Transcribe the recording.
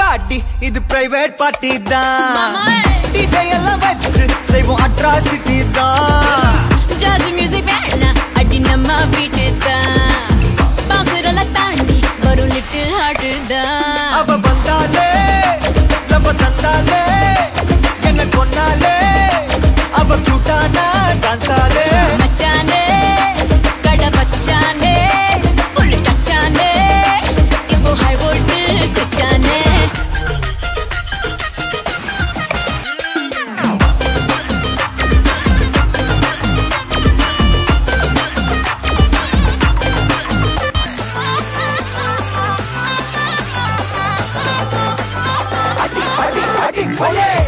வாடி இது private party தான். டிஜே எல்லாம் வச்சு செய்வோம் அட்ராசிட்டி தான். ¡Oye!